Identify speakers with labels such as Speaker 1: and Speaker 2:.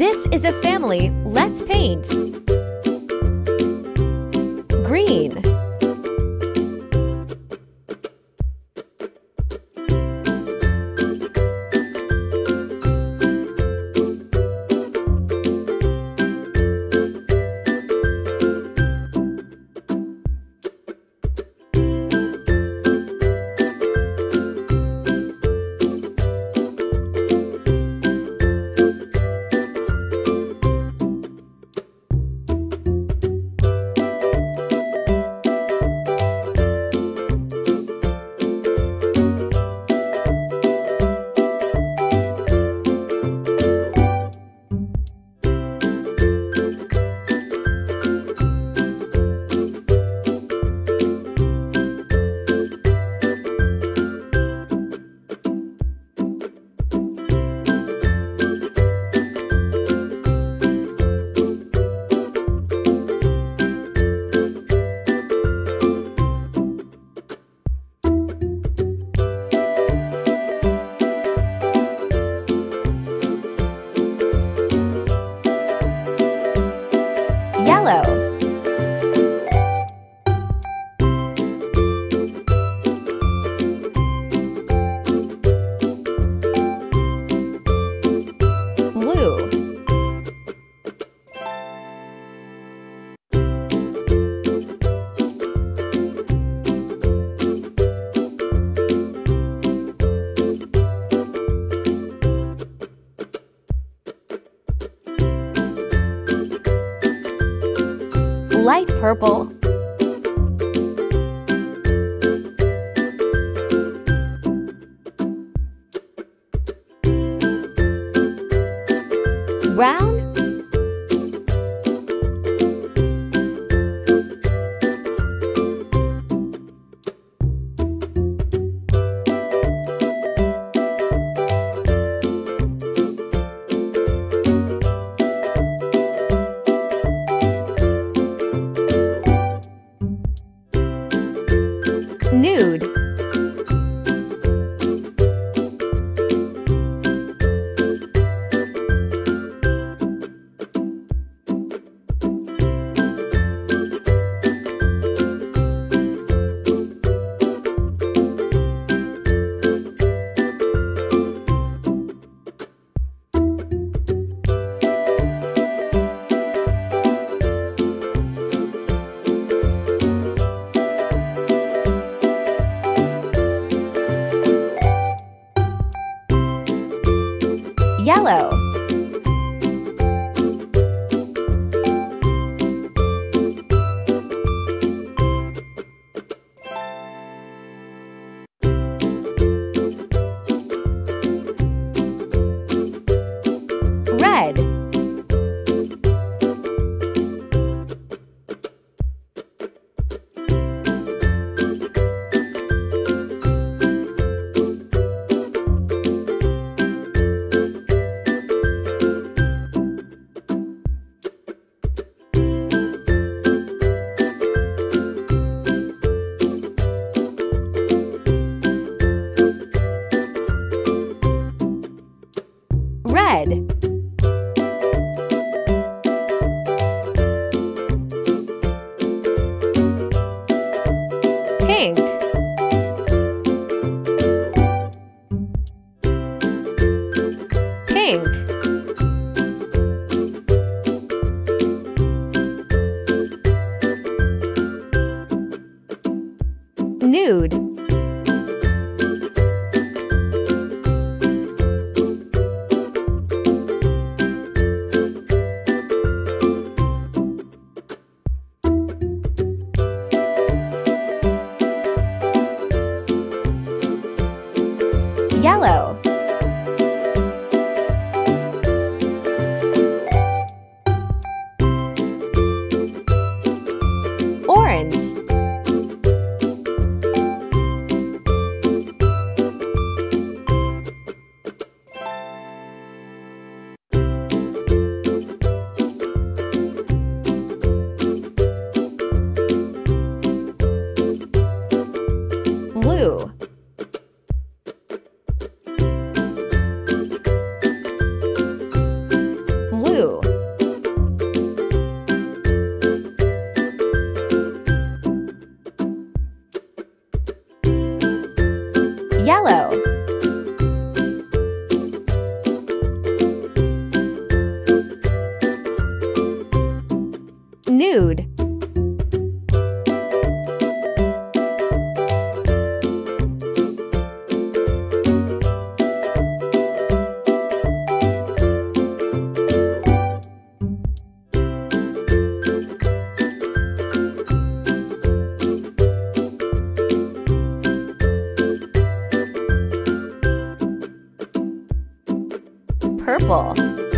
Speaker 1: This is a family. Let's paint. Green. Light purple. Brown. Yellow. Red. Red. Pink. Pink. Nude. Purple.